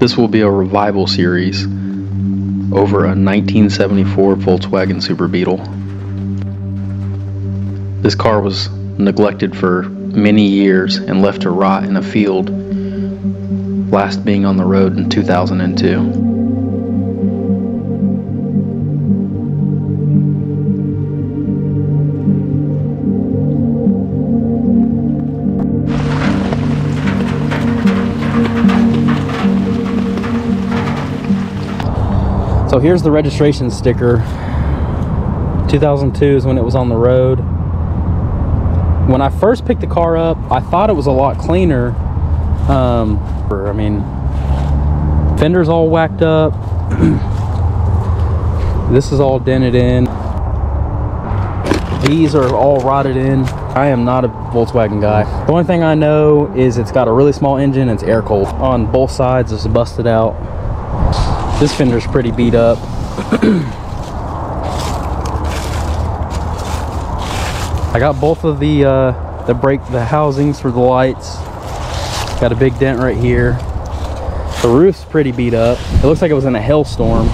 This will be a revival series over a 1974 Volkswagen Super Beetle. This car was neglected for many years and left to rot in a field, last being on the road in 2002. Here's the registration sticker. 2002 is when it was on the road. When I first picked the car up, I thought it was a lot cleaner. Um, I mean, fender's all whacked up. this is all dented in. These are all rotted in. I am not a Volkswagen guy. The only thing I know is it's got a really small engine. It's air cooled. On both sides, it's busted out. This fender's pretty beat up. I got both of the uh, the brake, the housings for the lights. Got a big dent right here. The roof's pretty beat up. It looks like it was in a hailstorm.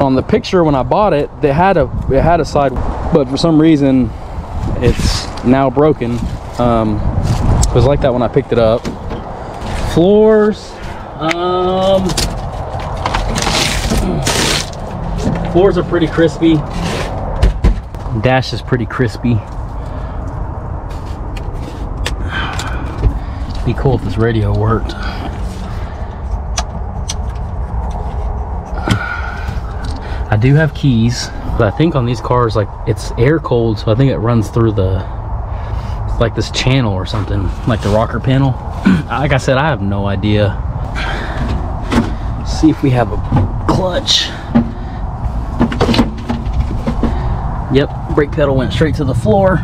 On the picture when I bought it, they had a it had a side, but for some reason, it's now broken. Um, it was like that when I picked it up. Floors. Um, Floors are pretty crispy. Dash is pretty crispy. Be cool if this radio worked. I do have keys, but I think on these cars, like it's air cold, so I think it runs through the like this channel or something, like the rocker panel. like I said, I have no idea. see if we have a clutch. Yep, brake pedal went straight to the floor.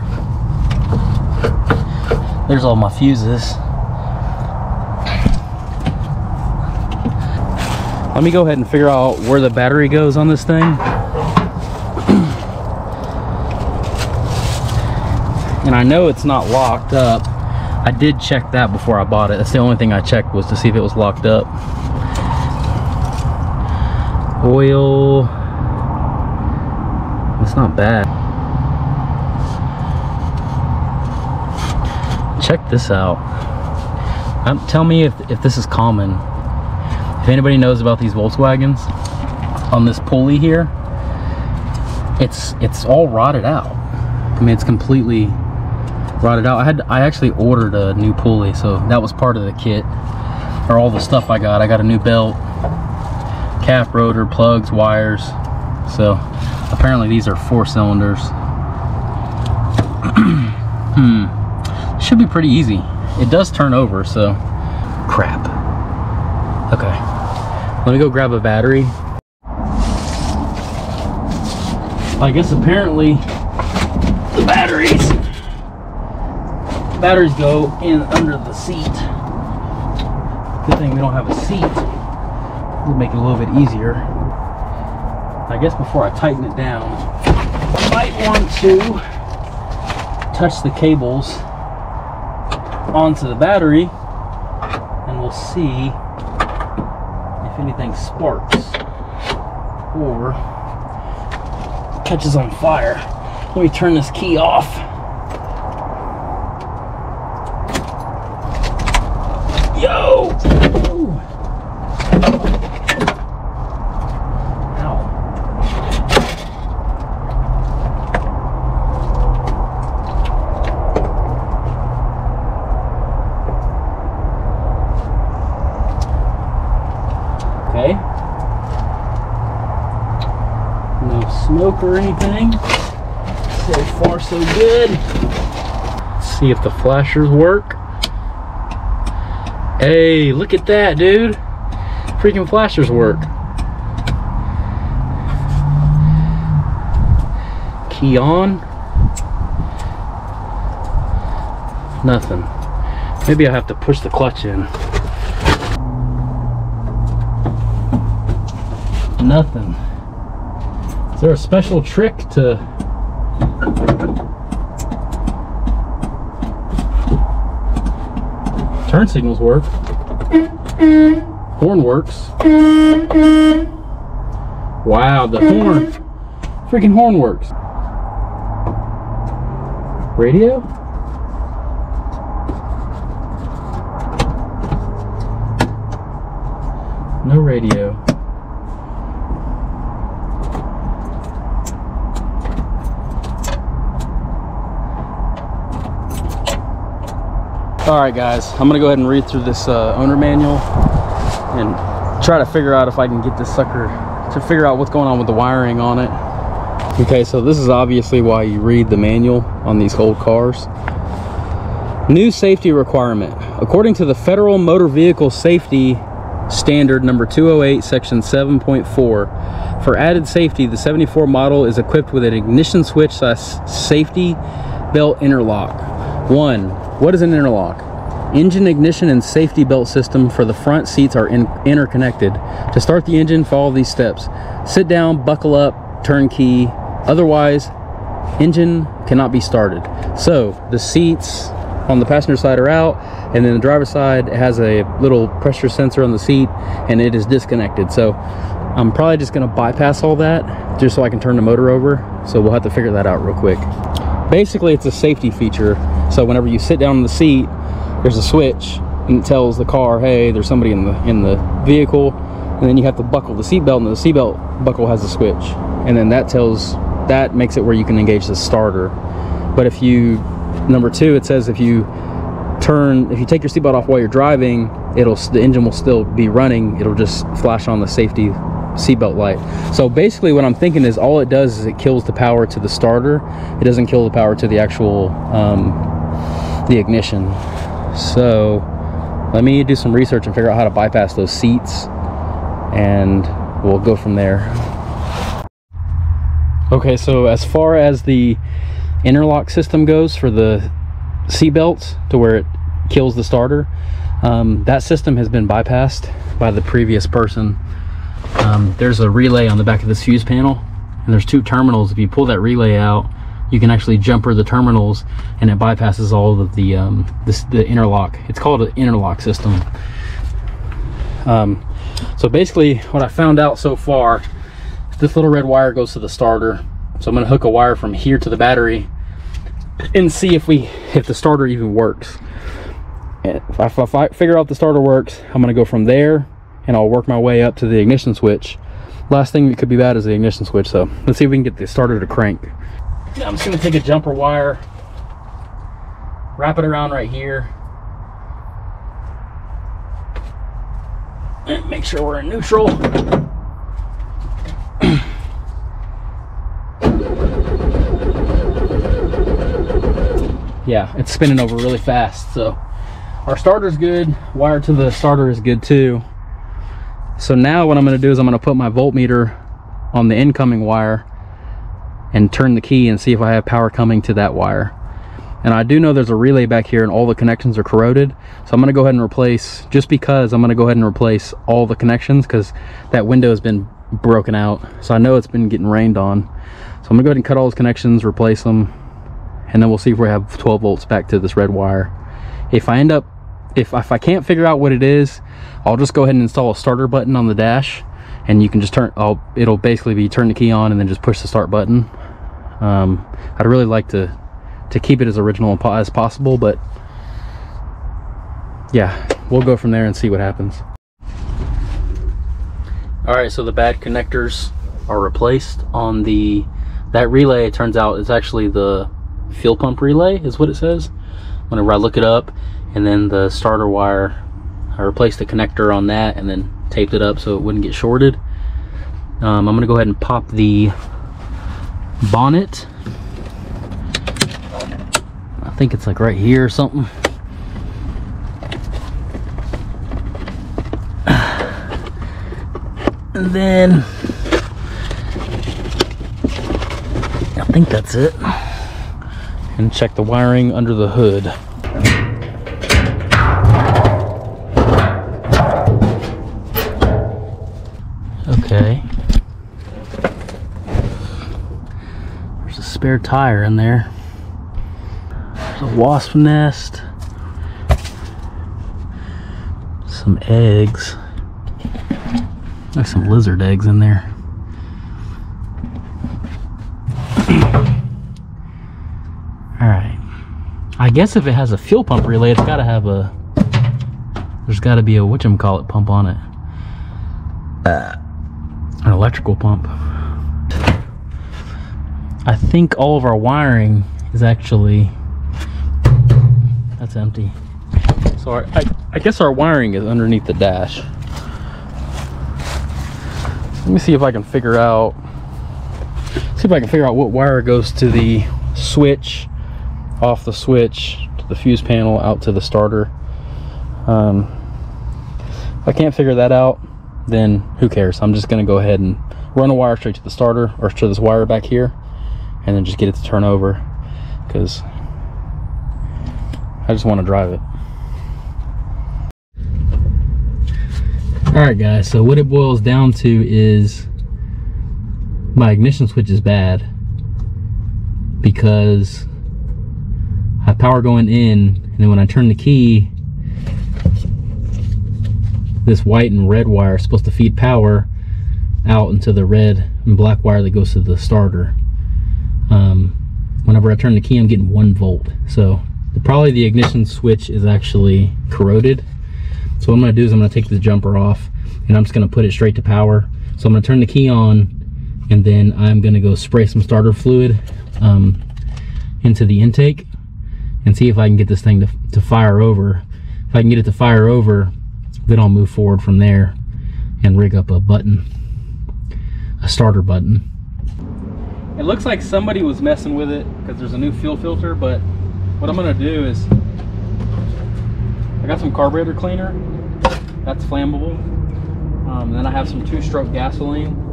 There's all my fuses. Let me go ahead and figure out where the battery goes on this thing. and I know it's not locked up. I did check that before I bought it. That's the only thing I checked was to see if it was locked up. Oil, it's not bad. Check this out. Um, tell me if, if this is common. If anybody knows about these Volkswagens on this pulley here, it's it's all rotted out. I mean, it's completely rotted out. I had I actually ordered a new pulley, so that was part of the kit or all the stuff I got. I got a new belt, cap rotor, plugs, wires. So Apparently these are four cylinders. hmm. Should be pretty easy. It does turn over, so crap. Okay. Let me go grab a battery. I guess apparently the batteries batteries go in under the seat. Good thing we don't have a seat. It'll make it a little bit easier. I guess before I tighten it down, I might want to touch the cables onto the battery and we'll see if anything sparks or catches on fire. Let me turn this key off. Yo! smoke or anything. So far so good. Let's see if the flashers work. Hey, look at that, dude. Freaking flashers work. Key on. Nothing. Maybe I have to push the clutch in. Nothing. Is there a special trick to turn signals work? Horn works. Wow, the horn. Freaking horn works. Radio? No radio. All right, guys, I'm gonna go ahead and read through this uh, owner manual and try to figure out if I can get this sucker to figure out what's going on with the wiring on it. Okay, so this is obviously why you read the manual on these old cars. New safety requirement. According to the Federal Motor Vehicle Safety Standard number 208, section 7.4, for added safety, the 74 model is equipped with an ignition switch slash safety belt interlock. One, what is an interlock? Engine ignition and safety belt system for the front seats are in interconnected. To start the engine, follow these steps. Sit down, buckle up, turn key. Otherwise, engine cannot be started. So the seats on the passenger side are out and then the driver's side has a little pressure sensor on the seat and it is disconnected. So I'm probably just gonna bypass all that just so I can turn the motor over. So we'll have to figure that out real quick. Basically, it's a safety feature. So whenever you sit down in the seat, there's a switch and it tells the car, hey, there's somebody in the in the vehicle. And then you have to buckle the seatbelt and the seatbelt buckle has a switch. And then that tells, that makes it where you can engage the starter. But if you, number two, it says if you turn, if you take your seatbelt off while you're driving, it'll, the engine will still be running. It'll just flash on the safety seatbelt light. So basically what I'm thinking is all it does is it kills the power to the starter. It doesn't kill the power to the actual, um, the ignition. So let me do some research and figure out how to bypass those seats and we'll go from there. Okay, so as far as the interlock system goes for the seat belts to where it kills the starter, um, that system has been bypassed by the previous person. Um, there's a relay on the back of this fuse panel and there's two terminals. If you pull that relay out, you can actually jumper the terminals and it bypasses all of the um, this, the interlock. It's called an interlock system. Um, so basically what I found out so far, this little red wire goes to the starter. So I'm gonna hook a wire from here to the battery and see if we if the starter even works. And if I, if I figure out the starter works, I'm gonna go from there and I'll work my way up to the ignition switch. Last thing that could be bad is the ignition switch. So let's see if we can get the starter to crank. I'm just gonna take a jumper wire, wrap it around right here. And make sure we're in neutral. yeah, it's spinning over really fast. So our starter's good. Wire to the starter is good too. So now what I'm gonna do is I'm gonna put my voltmeter on the incoming wire and turn the key and see if I have power coming to that wire. And I do know there's a relay back here and all the connections are corroded. So I'm gonna go ahead and replace, just because I'm gonna go ahead and replace all the connections because that window has been broken out. So I know it's been getting rained on. So I'm gonna go ahead and cut all those connections, replace them, and then we'll see if we have 12 volts back to this red wire. If I end up, if, if I can't figure out what it is, I'll just go ahead and install a starter button on the dash and you can just turn, I'll, it'll basically be turn the key on and then just push the start button. Um, I'd really like to, to keep it as original as possible, but yeah, we'll go from there and see what happens. All right, so the bad connectors are replaced on the, that relay, it turns out it's actually the fuel pump relay is what it says. Whenever I look it up and then the starter wire, I replaced the connector on that and then taped it up so it wouldn't get shorted. Um, I'm gonna go ahead and pop the bonnet. I think it's like right here or something. And then I think that's it. And check the wiring under the hood. Okay. There's a spare tire in there. There's a wasp nest. Some eggs. There's some lizard eggs in there. Alright. I guess if it has a fuel pump relay, it's gotta have a there's gotta be a whatchamacallit pump on it. An electrical pump. I think all of our wiring is actually that's empty. So our, I, I guess our wiring is underneath the dash. Let me see if I can figure out see if I can figure out what wire goes to the switch off the switch to the fuse panel out to the starter. Um, I can't figure that out, then who cares? I'm just gonna go ahead and run a wire straight to the starter or to this wire back here and then just get it to turn over because I just want to drive it. All right, guys, so what it boils down to is my ignition switch is bad because I have power going in, and then when I turn the key, this white and red wire is supposed to feed power out into the red and black wire that goes to the starter. Um, whenever I turn the key, I'm getting one volt. So probably the ignition switch is actually corroded. So what I'm gonna do is I'm gonna take the jumper off and I'm just gonna put it straight to power. So I'm gonna turn the key on and then I'm gonna go spray some starter fluid um, into the intake and see if I can get this thing to, to fire over. If I can get it to fire over, then I'll move forward from there and rig up a button, a starter button. It looks like somebody was messing with it because there's a new fuel filter, but what I'm gonna do is, I got some carburetor cleaner, that's flammable. Um, then I have some two-stroke gasoline.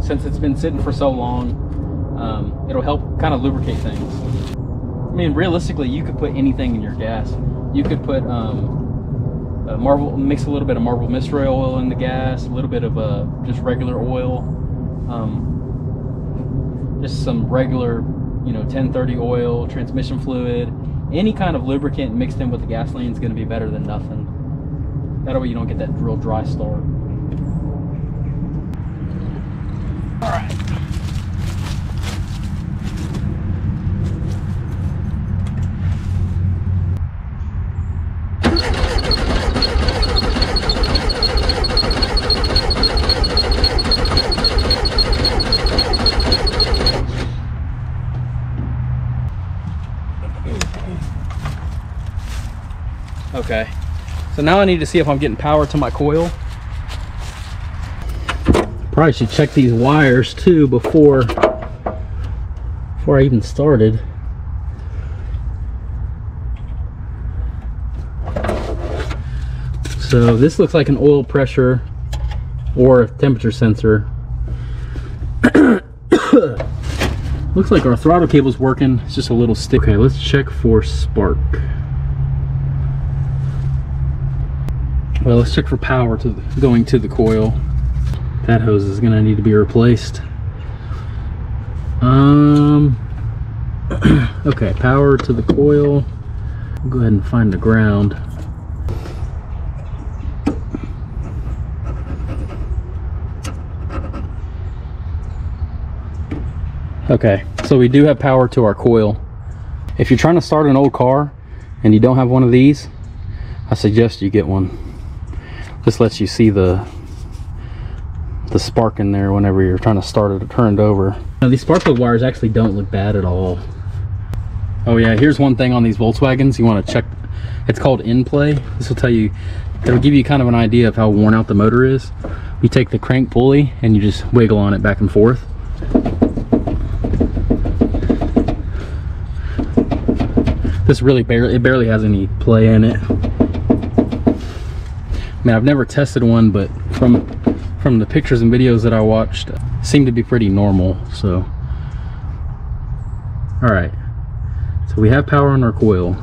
Since it's been sitting for so long, um, it'll help kind of lubricate things. I mean, realistically, you could put anything in your gas. You could put um, Marvel, mix a little bit of Marvel Mystery oil in the gas, a little bit of uh, just regular oil, um, just some regular, you know, 1030 oil, transmission fluid, any kind of lubricant mixed in with the gasoline is going to be better than nothing. That way you don't get that real dry start. All right. Okay, so now I need to see if I'm getting power to my coil. Probably should check these wires too before, before I even started. So this looks like an oil pressure or a temperature sensor. looks like our throttle cable's working. It's just a little stick. Okay, let's check for spark. Well, let's check for power to the, going to the coil. That hose is gonna need to be replaced. Um, okay, power to the coil. go ahead and find the ground. Okay, so we do have power to our coil. If you're trying to start an old car and you don't have one of these, I suggest you get one. This lets you see the the spark in there whenever you're trying to start it or turn it over. Now these spark plug wires actually don't look bad at all. Oh yeah, here's one thing on these Volkswagens you want to check. It's called end play. This will tell you, it'll give you kind of an idea of how worn out the motor is. You take the crank pulley and you just wiggle on it back and forth. This really barely, it barely has any play in it mean, I've never tested one, but from from the pictures and videos that I watched, seem to be pretty normal. So, all right. So we have power on our coil.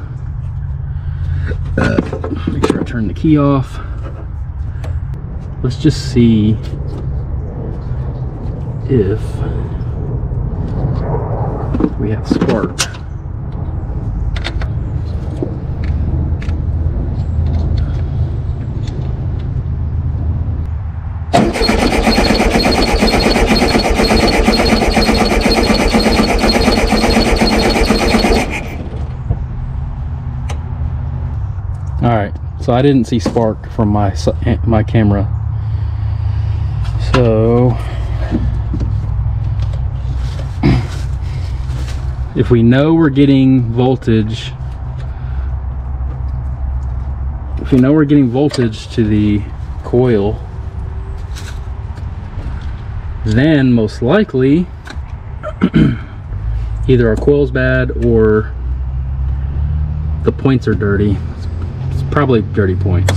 Uh, make sure I turn the key off. Let's just see if we have spark. So I didn't see spark from my my camera. So if we know we're getting voltage if we know we're getting voltage to the coil then most likely either our coil's bad or the points are dirty probably dirty points.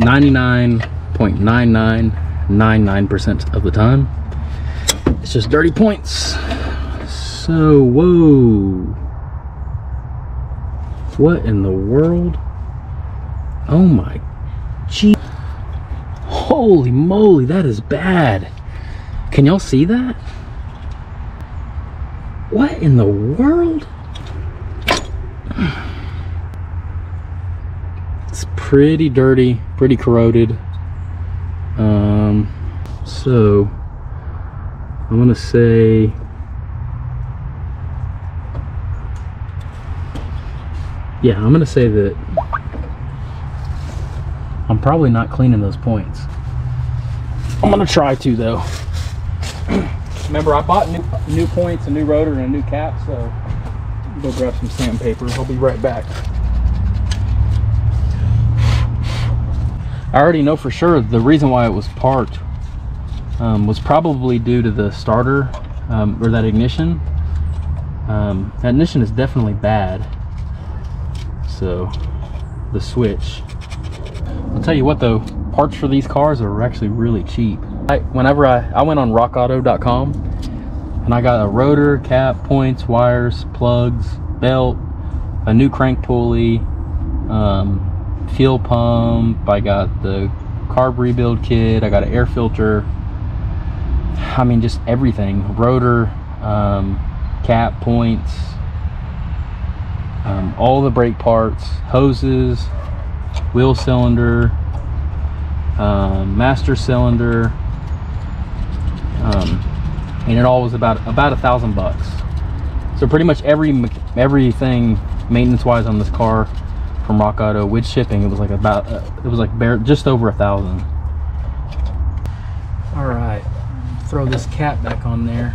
99.9999% of the time. It's just dirty points. So whoa. What in the world? Oh my gee. Holy moly that is bad. Can y'all see that? What in the world pretty dirty pretty corroded. Um so i'm gonna say yeah i'm gonna say that i'm probably not cleaning those points. I'm gonna try to though. Remember i bought new new points a new rotor and a new cap so go grab some sandpaper. I'll be right back I already know for sure the reason why it was parked um, was probably due to the starter um, or that ignition. Um, that ignition is definitely bad. So the switch. I'll tell you what though, parts for these cars are actually really cheap. I, whenever I, I went on rockauto.com and I got a rotor, cap, points, wires, plugs, belt, a new crank pulley, um, fuel pump i got the carb rebuild kit i got an air filter. I mean just everything rotor um, cap points um, all the brake parts hoses wheel cylinder um, master cylinder um, and it all was about about a thousand bucks. So pretty much every everything maintenance wise on this car from Rock Auto with shipping, it was like about uh, it was like bare just over a thousand. All right, throw this cap back on there.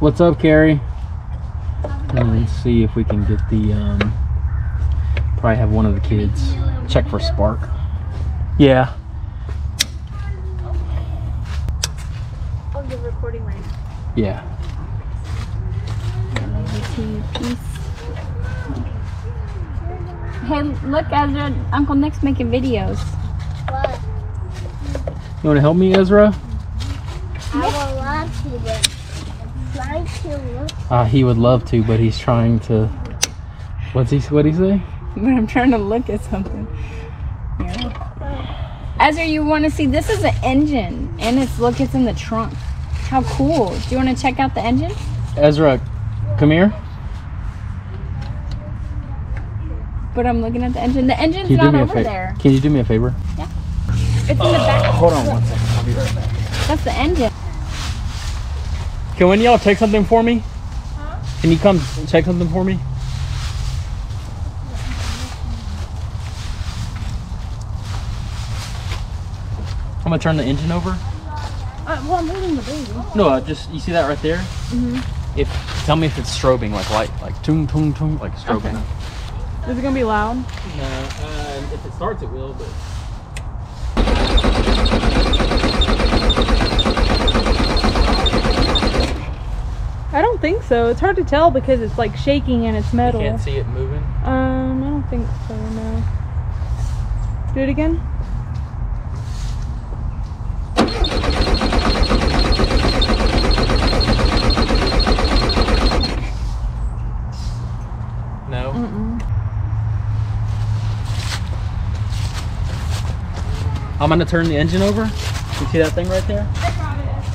What's up, Carrie? Let's see if we can get the um, probably have one of the kids check for spark. Yeah. Oh, you're recording right now. Yeah. Hey, look, Ezra. Uncle Nick's making videos. What? You want to help me, Ezra? I would love to, but I'm trying to look. Uh, he would love to, but he's trying to. What's he? What he say? But I'm trying to look at something. Yeah. Ezra, you want to see? This is an engine, and it's look, it's in the trunk. How cool! Do you want to check out the engine? Ezra, come here. But I'm looking at the engine. The engine's Can you do not over there. Can you do me a favor? Yeah. It's in the back. Hold on one second. I'll be right back. That's the engine. Can one of y'all check something for me? Huh? Can you come check something for me? I'm gonna turn the engine over. Uh, well, I'm holding the baby. No, uh, just you see that right there. Mm -hmm. If tell me if it's strobing like light, like tung tung tung, like strobing. Okay. Is it gonna be loud? No, uh, if it starts, it will, but. I don't think so. It's hard to tell because it's like shaking and it's metal. You can't see it moving. Um, I don't think so. No. Do it again. No. Mm-mm. I'm gonna turn the engine over. You see that thing right there?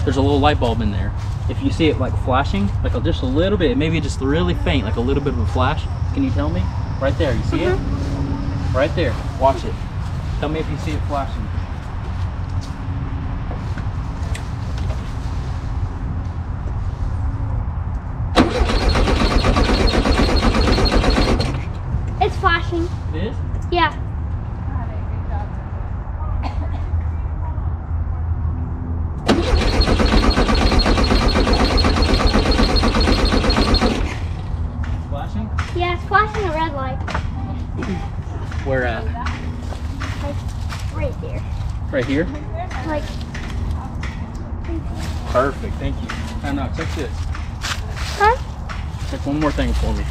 There's a little light bulb in there. If you see it like flashing, like a, just a little bit, maybe just really faint, like a little bit of a flash. Can you tell me? Right there, you see it? Mm-hmm. Right there. Watch it. Tell me if you see it flashing. It's flashing. It is? Yeah. Flashing? Yeah, it's flashing a red light. Where at? Right there. Right here? Like, Perfect, thank you. Oh no, check this. huh? Check one more thing for me.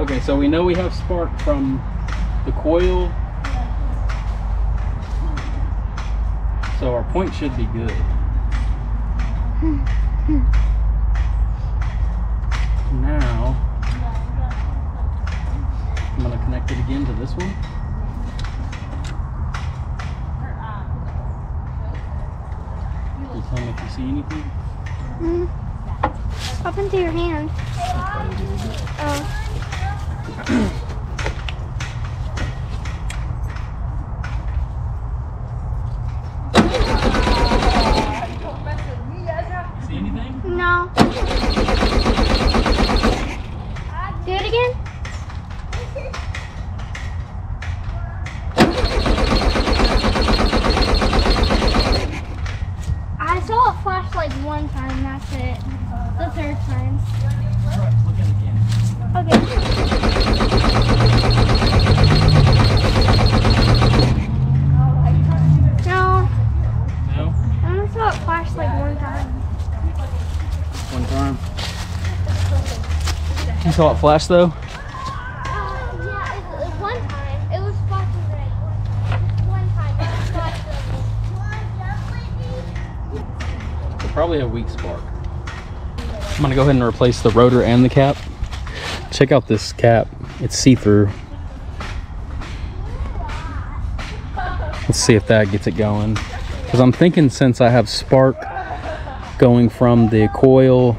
Okay, so we know we have spark from the coil. So our point should be good. Now, I'm gonna connect it again to this one. You tell me if you see anything? Mm. Up into your hand. Oh. See anything? No. Do it again. I saw it flash like one time, that's it. The third time. Alright, look at it again. Okay. No, No? I only saw it flash like one time. One time. You saw it flash though? Uh, yeah, it, it, one time. It was flashing red. One time it was probably have weak spark. I'm gonna go ahead and replace the rotor and the cap. Check out this cap. It's see-through. Let's see if that gets it going. Because I'm thinking since I have spark going from the coil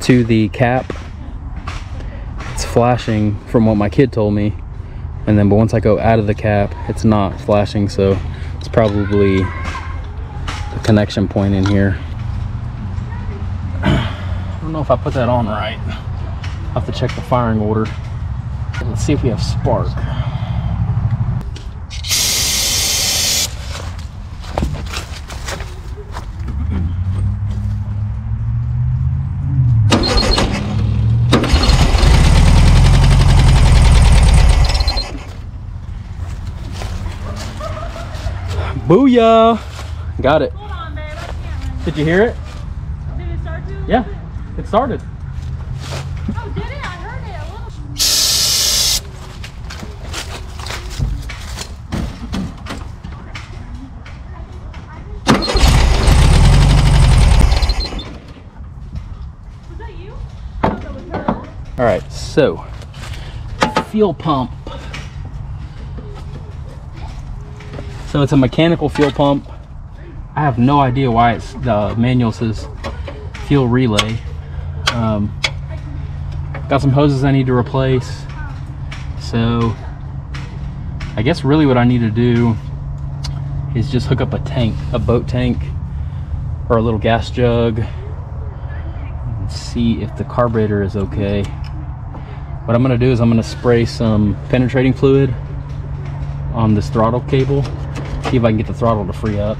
to the cap, flashing from what my kid told me. And then, but once I go out of the cap, it's not flashing. So it's probably the connection point in here. I don't know if I put that on right. I'll have to check the firing order. Let's see if we have spark. Booyah! Got it. Hold on, babe. I can't. Did you hear it? Did it start to? Yeah, it started. Oh, did it? I heard it a little. Was that you? I thought that was her. All right, so fuel pump. So it's a mechanical fuel pump. I have no idea why it's the manual says fuel relay. Um, got some hoses I need to replace. So I guess really what I need to do is just hook up a tank, a boat tank, or a little gas jug, and see if the carburetor is okay. What I'm gonna do is I'm gonna spray some penetrating fluid on this throttle cable, see if I can get the throttle to free up.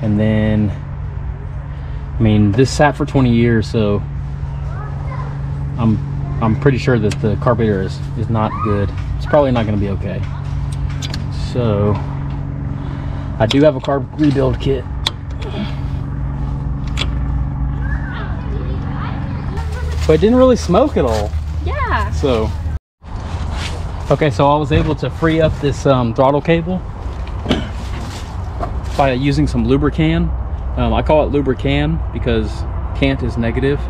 And then, I mean, this sat for 20 years, so I'm I'm pretty sure that the carburetor is, is not good. It's probably not gonna be okay. So, I do have a carb rebuild kit. But it didn't really smoke at all. Yeah. So, okay, so I was able to free up this um, throttle cable by using some lubricant. Um, I call it lubricant because cant is negative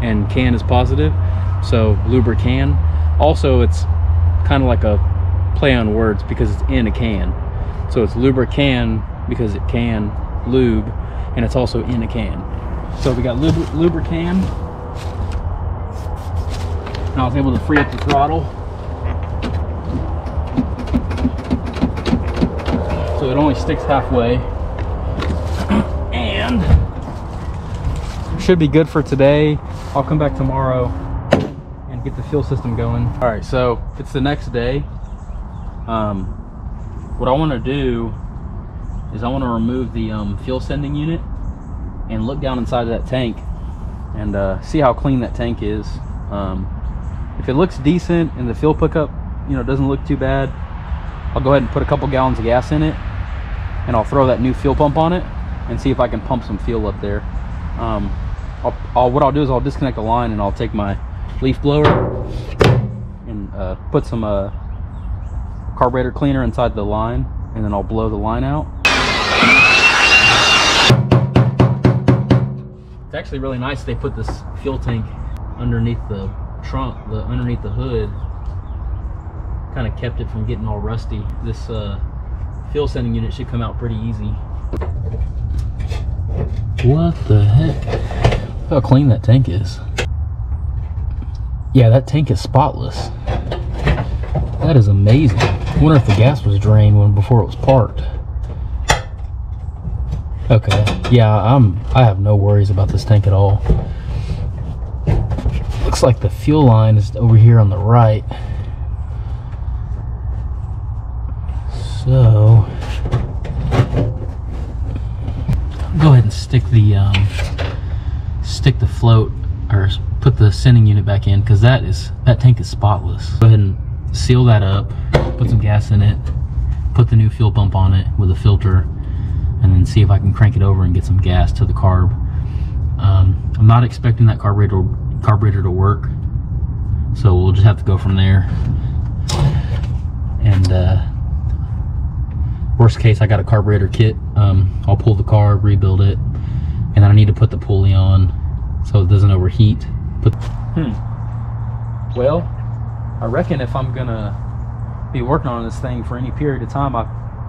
and can is positive. So lubricant. Also, it's kind of like a play on words because it's in a can. So it's lubricant because it can lube, and it's also in a can. So we got lub- lubricant. And I was able to free up the throttle. So it only sticks halfway. And should be good for today. I'll come back tomorrow and get the fuel system going. All right, so it's the next day. Um, what I want to do is I want to remove the um, fuel sending unit and look down inside of that tank and uh, see how clean that tank is. Um, if it looks decent and the fuel pickup, you know, doesn't look too bad, I'll go ahead and put a couple gallons of gas in it and I'll throw that new fuel pump on it and see if I can pump some fuel up there. Um, I'll, I'll, what I'll do is I'll disconnect the line and I'll take my leaf blower and uh, put some uh, carburetor cleaner inside the line and then I'll blow the line out. It's actually really nice they put this fuel tank underneath the trunk, the underneath the hood. Kind of kept it from getting all rusty. This uh, fuel sending unit should come out pretty easy. What the heck? Look how clean that tank is. Yeah, that tank is spotless. That is amazing. I wonder if the gas was drained when before it was parked. Okay, yeah, I'm. I have no worries about this tank at all. Looks like the fuel line is over here on the right. So, I'll go ahead and stick the um, stick the float or put the sending unit back in because that is that tank is spotless. Go ahead and seal that up. Put some gas in it. Put the new fuel pump on it with a filter and then see if I can crank it over and get some gas to the carb. Um, I'm not expecting that carburetor carburetor to work, so we'll just have to go from there. And uh, worst case, I got a carburetor kit. Um, I'll pull the carb, rebuild it, and then I need to put the pulley on so it doesn't overheat. Put hmm. Well, I reckon if I'm gonna be working on this thing for any period of time, I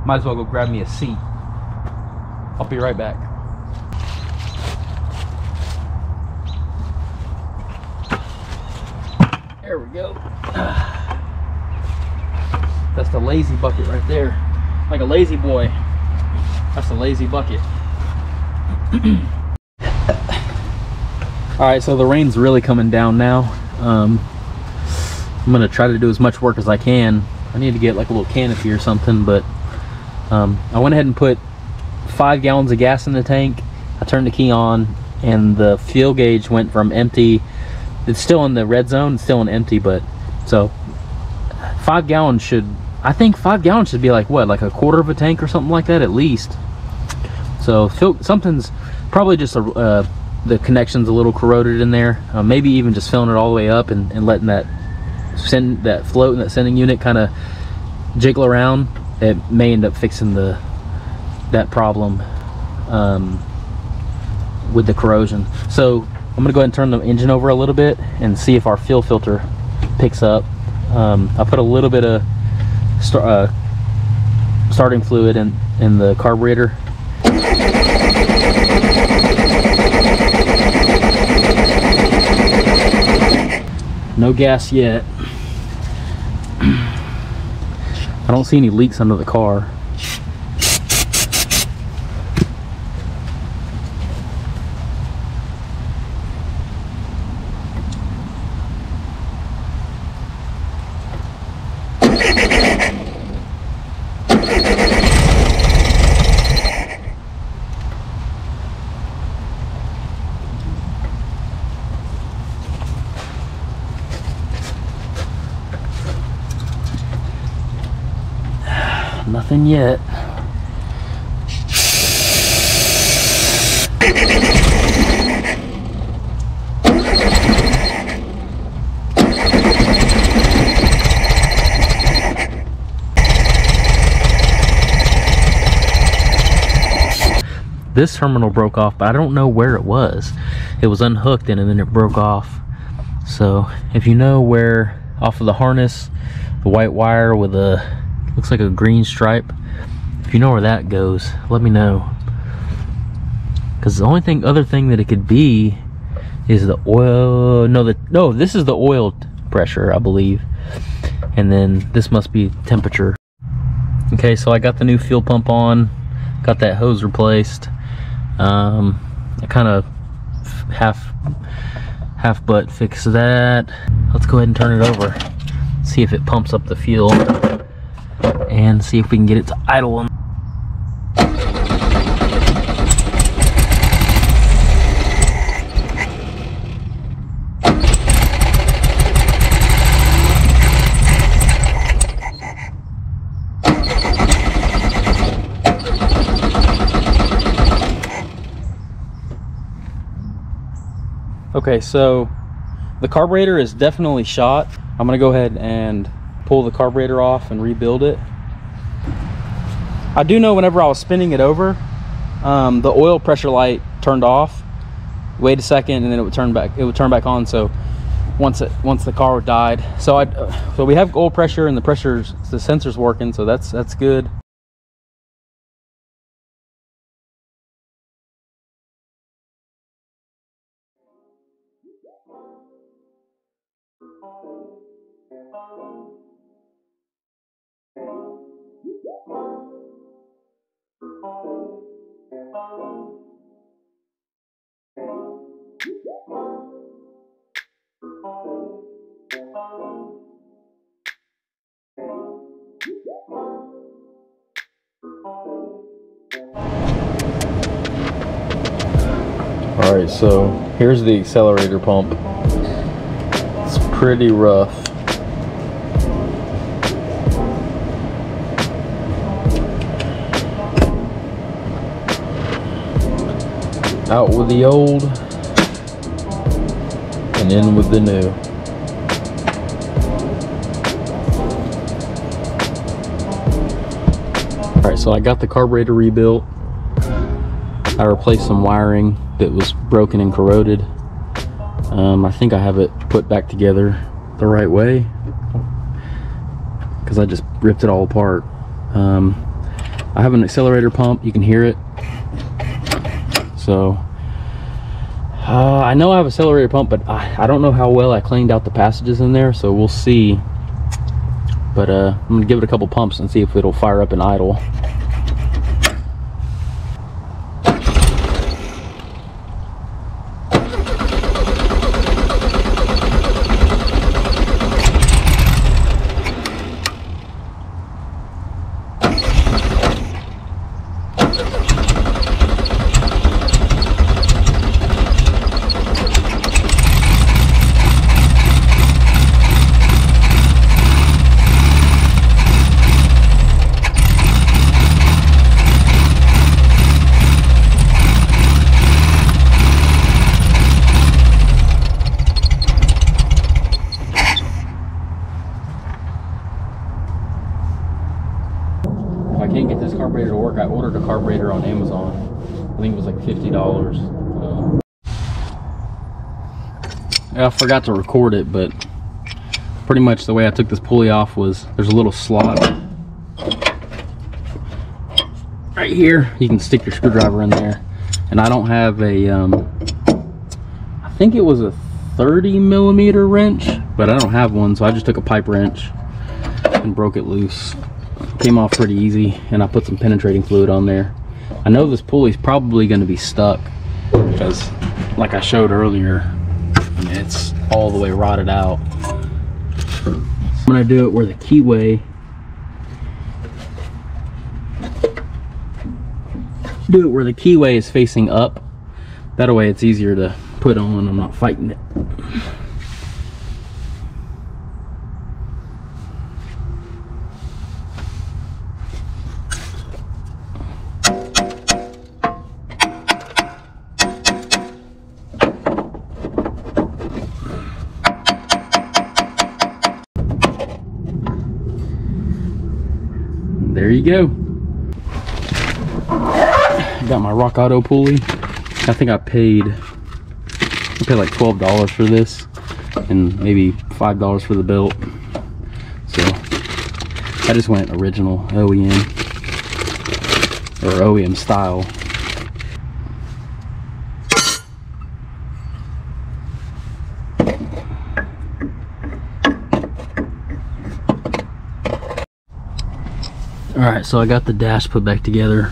might as well go grab me a seat. I'll be right back. There we go. That's the lazy bucket right there. Like a La-Z-Boy. That's a lazy bucket. All right, so the rain's really coming down now. Um, I'm gonna try to do as much work as I can. I need to get like a little canopy or something, but um, I went ahead and put five gallons of gas in the tank. I turned the key on, and the fuel gauge went from empty. It's still in the red zone, it's still in empty, but so five gallons should. I think five gallons should be like what, like a quarter of a tank or something like that at least. So something's probably just a, uh, the connection's a little corroded in there. Uh, maybe even just filling it all the way up and, and letting that send that float and that sending unit kind of jiggle around. It may end up fixing the that problem um, with the corrosion. So I'm gonna go ahead and turn the engine over a little bit and see if our fuel filter picks up. Um, I put a little bit of uh, starting fluid in in the carburetor. No gas yet. I don't see any leaks under the car. Nothing yet. This terminal broke off, but I don't know where it was. It was unhooked and then it broke off. So if you know where off of the harness, the white wire with a looks like a green stripe. If you know where that goes, let me know. Cause the only thing other thing that it could be is the oil no the no this is the oil pressure I believe. And then this must be temperature. Okay, so I got the new fuel pump on, got that hose replaced. Um, I kind of half half butt fix that. Let's go ahead and turn it over. See if it pumps up the fuel and see if we can get it to idle. Okay, so the carburetor is definitely shot. I'm gonna go ahead and pull the carburetor off and rebuild it. I do know whenever I was spinning it over, um, the oil pressure light turned off. Wait a second, and then it would turn back. It would turn back on. So once it once the car died, so I so we have oil pressure and the pressure's the sensor's working, so that's that's good. So here's the accelerator pump. It's pretty rough. Out with the old and in with the new. All right, so I got the carburetor rebuilt. I replaced some wiring that was broken and corroded. Um, I think I have it put back together the right way because I just ripped it all apart. Um, I have an accelerator pump, you can hear it. So, uh, I know I have an accelerator pump, but I, I don't know how well I cleaned out the passages in there, so we'll see. But uh, I'm gonna give it a couple pumps and see if it'll fire up and idle. If I can't get this carburetor to work, I ordered a carburetor on Amazon. I think it was like fifty dollars. Uh, I forgot to record it, but pretty much the way I took this pulley off was there's a little slot right here. You can stick your screwdriver in there, and I don't have a. Um, I think it was a 30 millimeter wrench, but I don't have one, so I just took a pipe wrench and broke it loose came off pretty easy and I put some penetrating fluid on there. I know this pulley's probably going to be stuck because like I showed earlier it's all the way rotted out. I'm going to do it where the keyway do it where the keyway is facing up. That way it's easier to put on. I'm not fighting it. You go. Got my Rock Auto pulley. I think I paid I paid like twelve dollars for this and maybe five dollars for the belt. So I just went original OEM or OEM style. All right, so I got the dash put back together.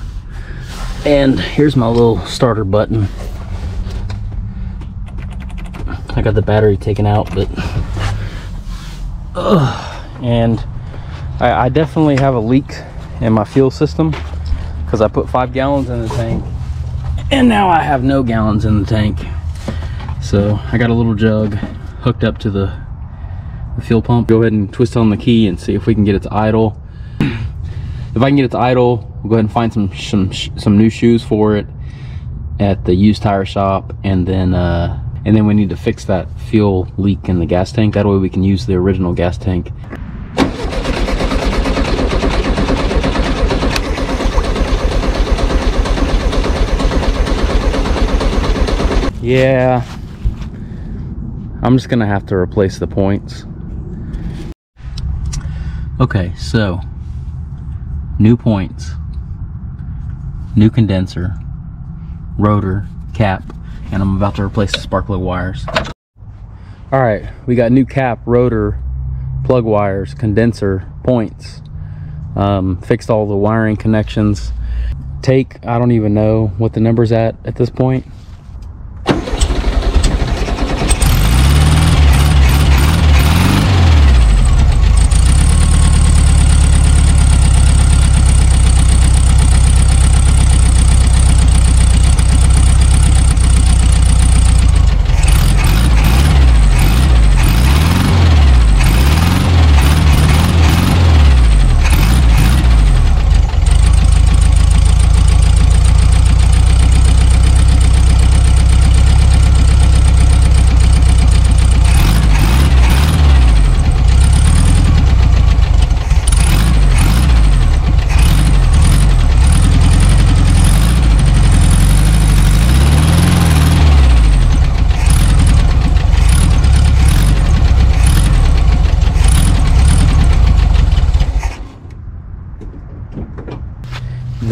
And here's my little starter button. I got the battery taken out, but and I, I definitely have a leak in my fuel system because I put five gallons in the tank and now I have no gallons in the tank. So I got a little jug hooked up to the, the fuel pump. Go ahead and twist on the key and see if we can get it to idle. If I can get it to idle, we'll go ahead and find some some some new shoes for it at the used tire shop. And then uh and then we need to fix that fuel leak in the gas tank. That way we can use the original gas tank. Yeah. I'm just gonna have to replace the points. Okay so new points new condenser rotor cap and I'm about to replace the spark plug wires. All right, we got new cap, rotor, plug wires, condenser, points. Um, fixed all the wiring connections. Take, I don't even know what the number's at at this point.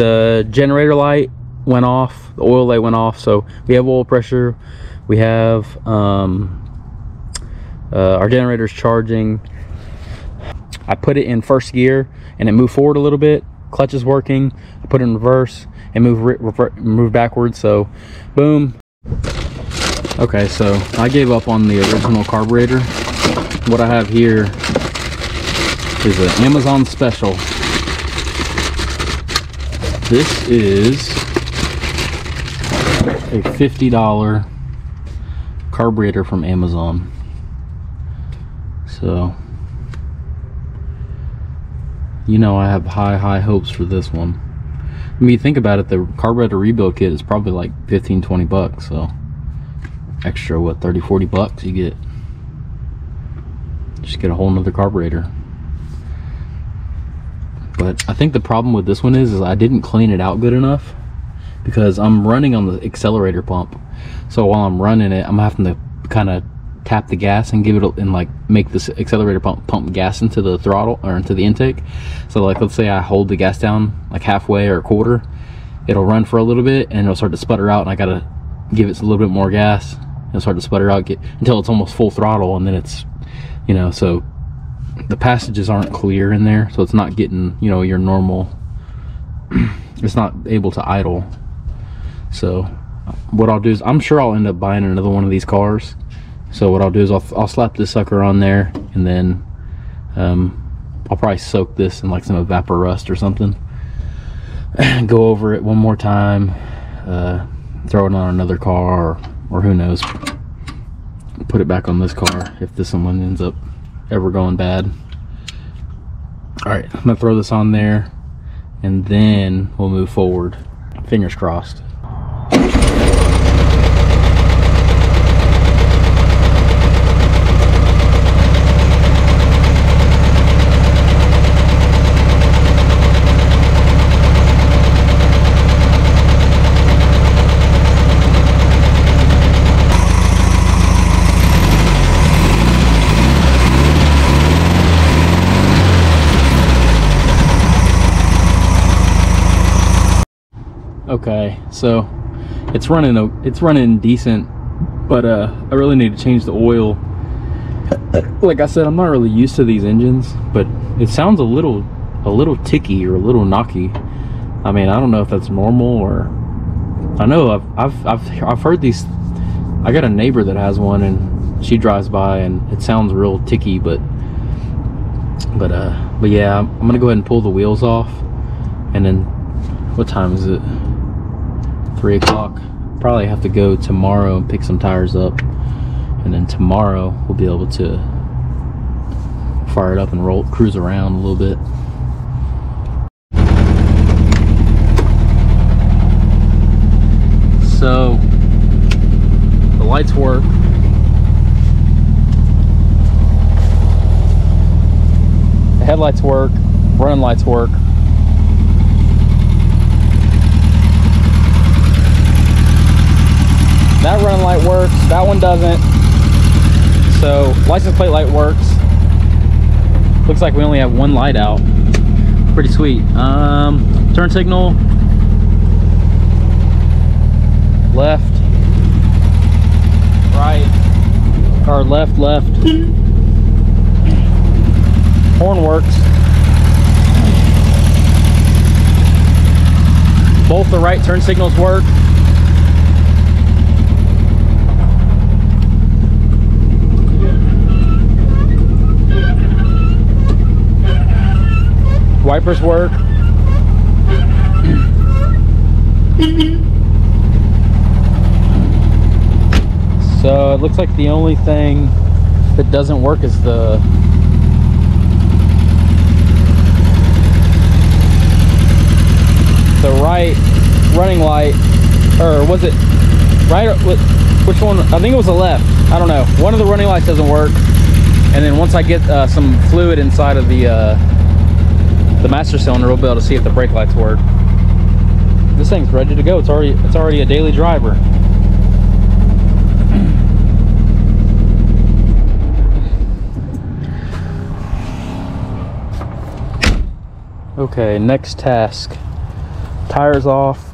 The generator light went off the oil light went off so we have oil pressure. We have um, uh, our generator's charging. I put it in first gear and it moved forward a little bit. Clutch is working. I put it in reverse and move move backwards so boom. Okay so I gave up on the original carburetor. What I have here is an Amazon special this is a $50 carburetor from Amazon. So, you know I have high, high hopes for this one. I mean, think about it, the carburetor rebuild kit is probably like 15, 20 bucks, so extra, what, 30, 40 bucks you get. Just get a whole nother carburetor. But I think the problem with this one is, is I didn't clean it out good enough because I'm running on the accelerator pump. So while I'm running it, I'm having to kind of tap the gas and give it a, and like make this accelerator pump pump gas into the throttle or into the intake. So like let's say I hold the gas down like halfway or a quarter, it'll run for a little bit and it'll start to sputter out and I gotta give it a little bit more gas. It'll start to sputter out get, until it's almost full throttle and then it's you know so the passages aren't clear in there so it's not getting you know your normal it's not able to idle. So what I'll do is I'm sure I'll end up buying another one of these cars. So what I'll do is I'll, I'll slap this sucker on there and then um, I'll probably soak this in like some Evapo-Rust or something. Go over it one more time uh, throw it on another car or, or who knows. Put it back on this car if this one ends up ever going bad. All right, I'm gonna throw this on there and then we'll move forward. Fingers crossed. Okay so it's running it's running decent but uh i really need to change the oil like i said i'm not really used to these engines but it sounds a little a little ticky or a little knocky i mean i don't know if that's normal or i know i've i've i've, I've heard these i got a neighbor that has one and she drives by and it sounds real ticky, but but uh, but yeah, I'm gonna go ahead and pull the wheels off, and then what time is it? Three o'clock. Probably have to go tomorrow and pick some tires up, and then tomorrow we'll be able to fire it up and roll cruise around a little bit. So the lights work. The headlights work, running lights work. Light works, that one doesn't. So license plate light works. Looks like we only have one light out. Pretty sweet. Um, turn signal, left, right, or left, left. Horn works. Both the right turn signals work. Wipers work. So it looks like the only thing that doesn't work is the the right running light or was it right which one? I think it was the left. I don't know. One of the running lights doesn't work and then once I get uh, some fluid inside of the uh, the master cylinder we'll be able to see if the brake lights work this thing's ready to go it's already it's already a daily driver Okay, next task. Tires off.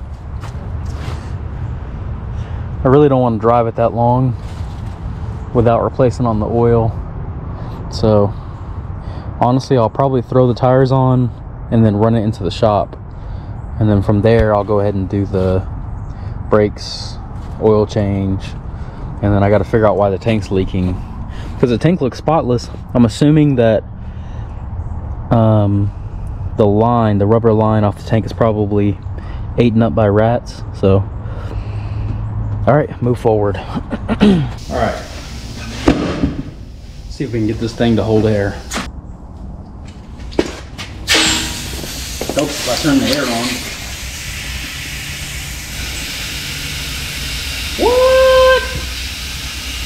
I really don't want to drive it that long without replacing on the oil. So, honestly, I'll probably throw the tires on and then run it into the shop. And then from there, I'll go ahead and do the brakes, oil change, and then I got to figure out why the tank's leaking. Because the tank looks spotless. I'm assuming that um, the line, the rubber line off the tank is probably eaten up by rats. So, all right, move forward. all right. See if we can get this thing to hold air. If I turn the air on. What?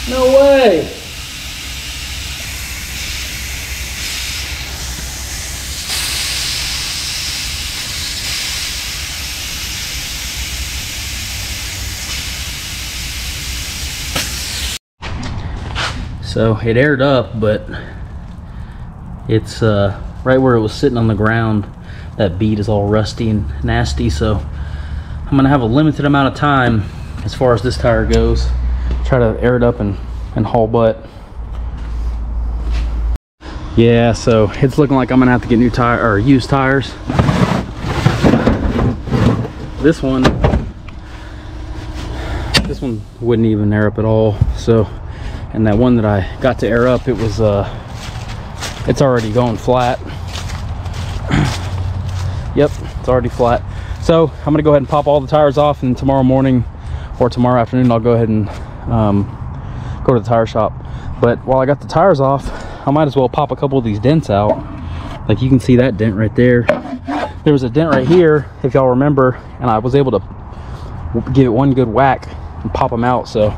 No way. So it aired up, but it's uh, right where it was sitting on the ground. That bead is all rusty and nasty, so I'm gonna have a limited amount of time as far as this tire goes. Try to air it up and, and haul butt. Yeah, so it's looking like I'm gonna have to get new tire or used tires. This one, this one wouldn't even air up at all. So and that one that I got to air up it was uh it's already going flat yep it's already flat. So I'm gonna go ahead and pop all the tires off and tomorrow morning or tomorrow afternoon I'll go ahead and um, go to the tire shop. But while I got the tires off I might as well pop a couple of these dents out. Like you can see that dent right there. There was a dent right here if y'all remember and I was able to give it one good whack and pop them out so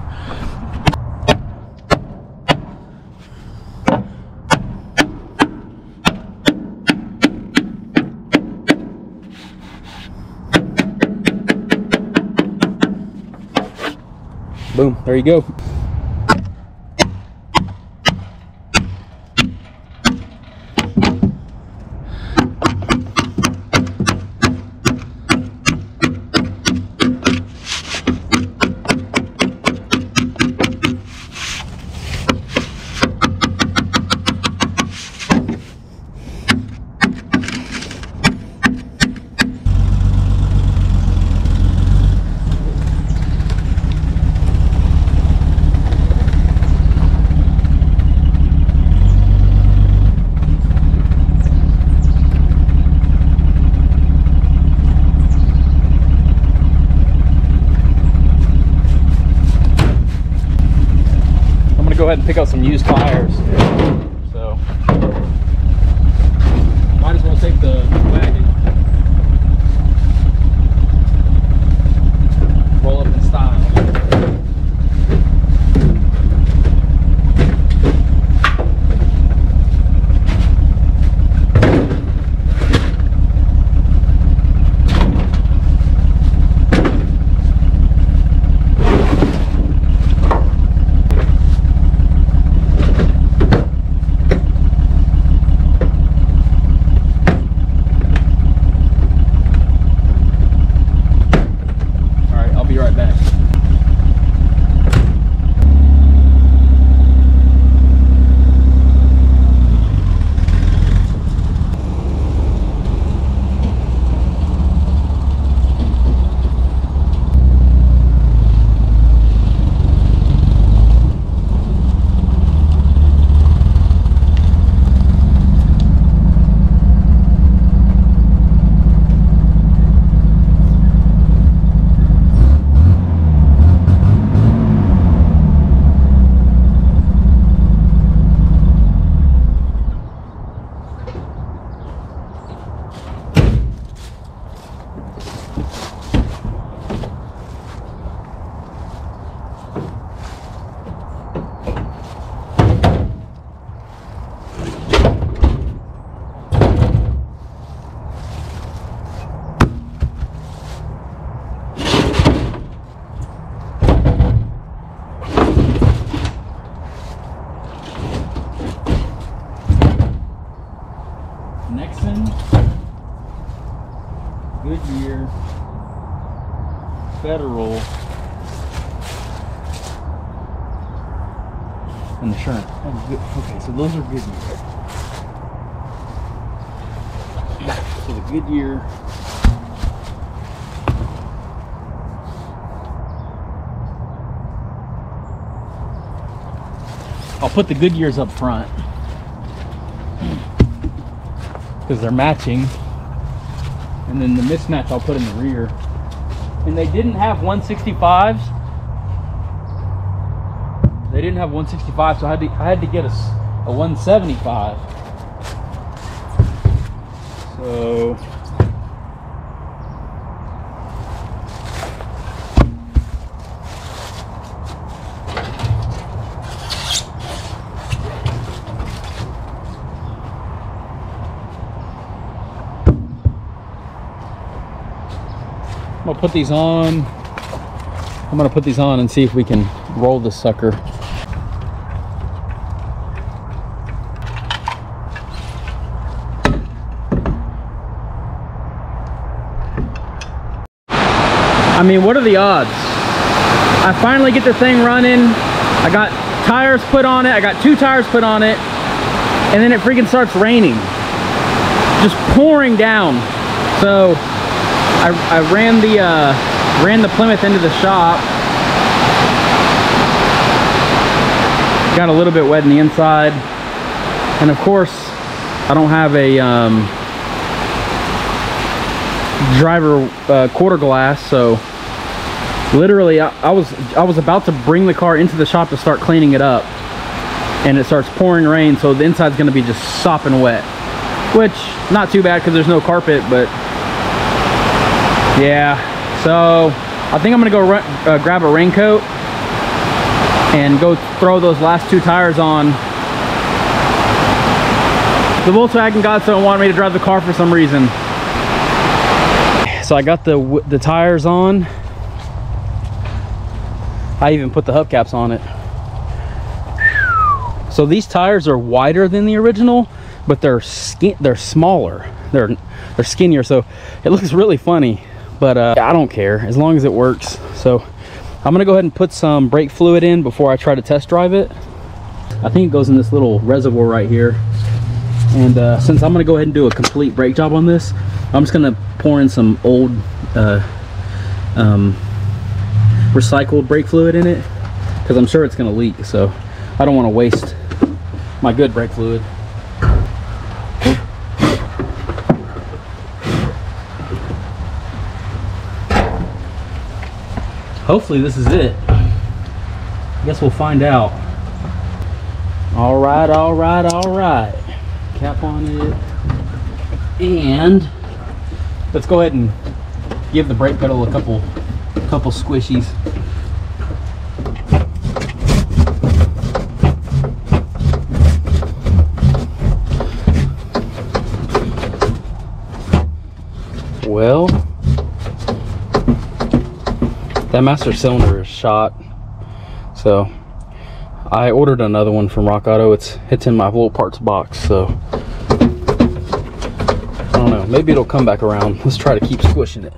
there you go go ahead and pick up some used tires. So might as well take the wagon. Roll up in style. All right, I'll be right back. Nexen, Goodyear, Federal, and the oh, good. Okay, so those are Goodyear. So the Goodyear. I'll put the Goodyears up front because they're matching. And then the mismatch I'll put in the rear. And they didn't have 165s. They didn't have 165, so I had to, I had to get a, a 175. So put these on. I'm gonna put these on and see if we can roll this sucker. I mean, what are the odds? I finally get the thing running. I got tires put on it. I got two tires put on it. And then it freaking starts raining. Just pouring down. So I, I ran the uh, ran the Plymouth into the shop. Got a little bit wet in the inside, and of course, I don't have a um, driver uh, quarter glass, so literally, I, I was I was about to bring the car into the shop to start cleaning it up, and it starts pouring rain, so the inside's going to be just sopping wet, which not too bad because there's no carpet, but yeah, so I think I'm gonna go uh, grab a raincoat and go throw those last two tires on. The Volkswagen gods don't want me to drive the car for some reason. So I got the the tires on. I even put the hubcaps on it. So these tires are wider than the original, but they're skin they're smaller. They're they're skinnier, so it looks really funny but uh, I don't care as long as it works. So I'm gonna go ahead and put some brake fluid in before I try to test drive it. I think it goes in this little reservoir right here. And uh, since I'm gonna go ahead and do a complete brake job on this, I'm just gonna pour in some old uh, um, recycled brake fluid in it because I'm sure it's gonna leak. So I don't wanna waste my good brake fluid. Hopefully this is it. I guess we'll find out. All right, all right, all right. Cap on it. And let's go ahead and give the brake pedal a couple couple squishies. Well, that master cylinder is shot. So I ordered another one from Rock Auto. It's it's in my little parts box, so I don't know. Maybe it'll come back around. Let's try to keep squishing it.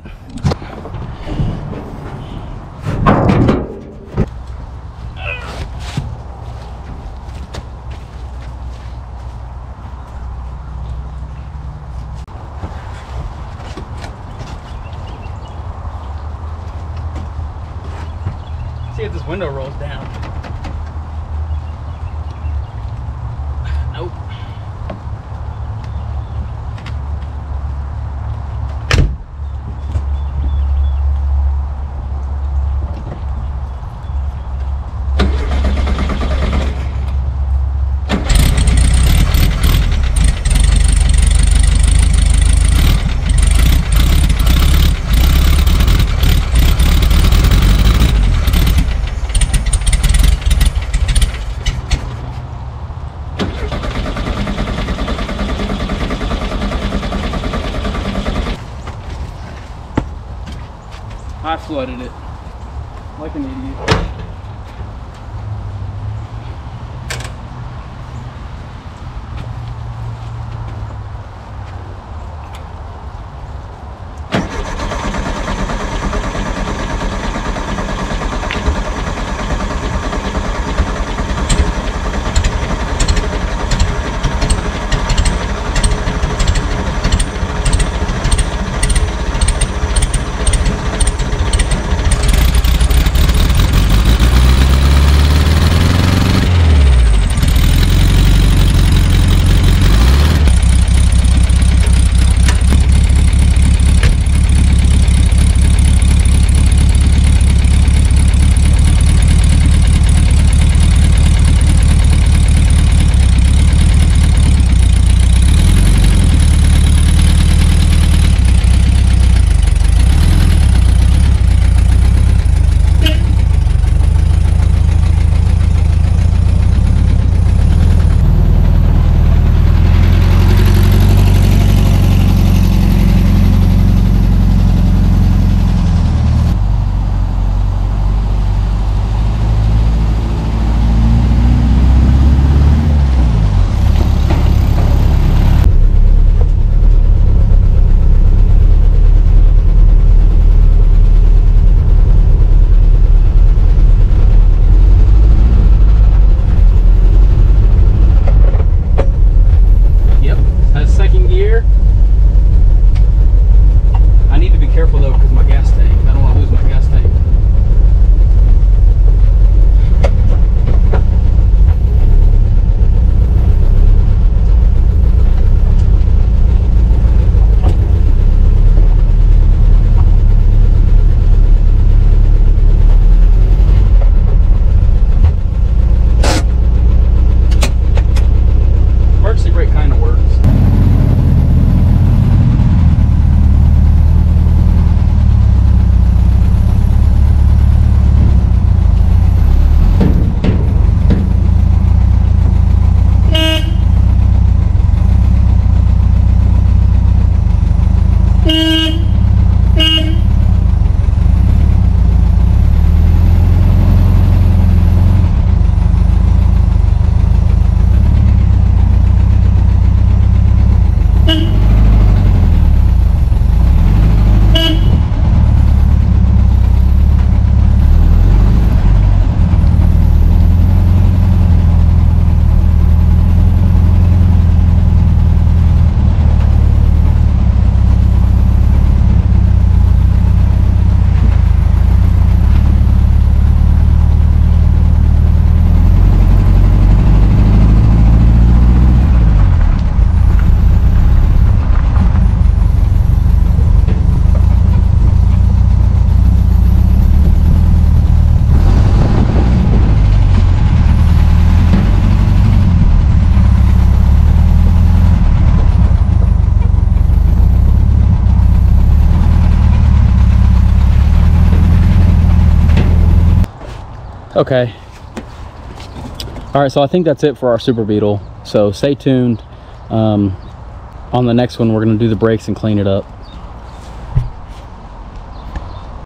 Okay. All right, so I think that's it for our Super Beetle. So stay tuned. Um, on the next one, we're gonna do the brakes and clean it up.